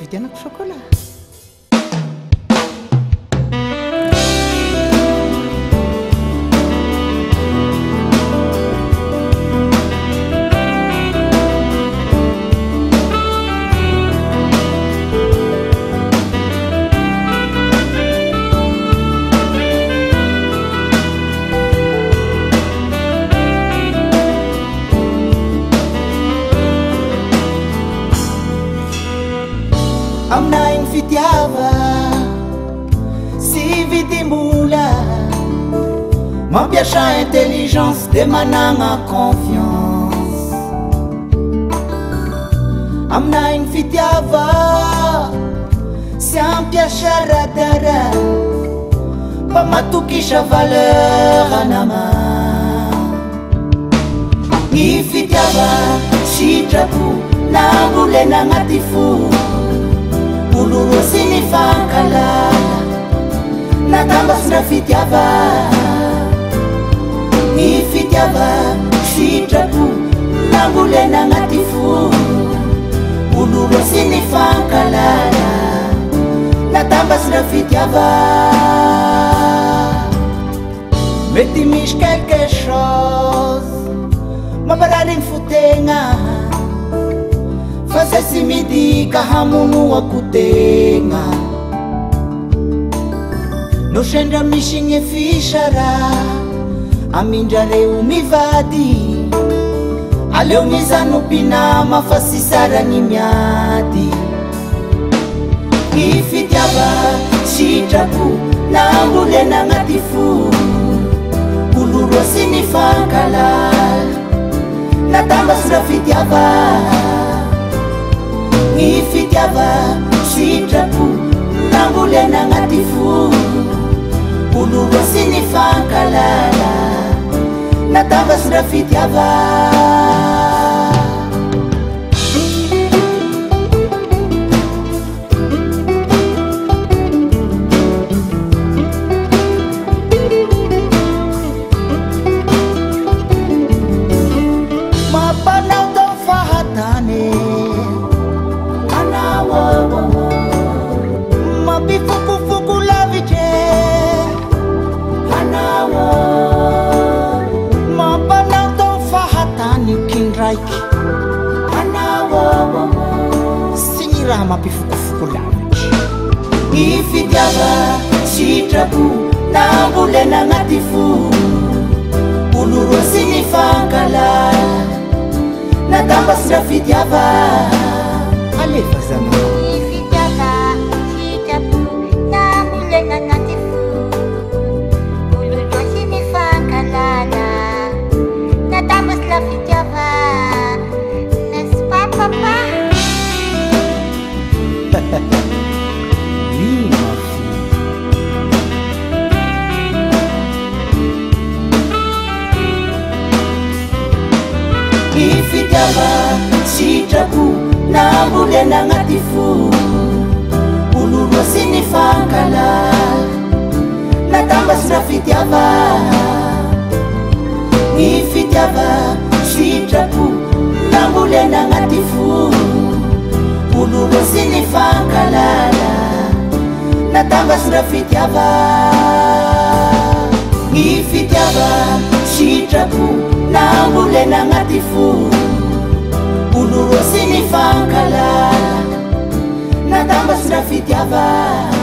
וייתן לך שוקולד. ampiasa intelligence de managna confiance aminany fitiava sy ampiasa ratara mpamatokisa valeur anama ny fitiava sitrako narolenagnaty fo bolorosynyfankala natambasyra fitiava lrosinfanatambasinafita metymisekeos mabararin fotena fasesimidika ha mono wa kutena nosenda misine fiaa amindrareo mivady aleo mizanompinamafa sy saragny miady ny fitiava sitrako namgolena agnaty fo koloroasy ny fankalaa natambasy ra fitiava ny fitiava sitrako namgolena agnaty fo نتمسرفيتيبا aiky anaaa sy ny raha mampifokofoko lanity ny fitiava sitrako na mbolenaagnaty fo olo roa sy ny fankala natambasitra fidiava alefa zana ma my fityava sitrako nambolenanatifo olorosyny fankala na tambasyrafitiava my fiti ava sitrako na mbolenanatifo olo roasy ny fankalala natambasy raa fitiava ny fitiava sitrako naolenaagnaty fo olo roasy ny fankalaa natambasy ra fitiava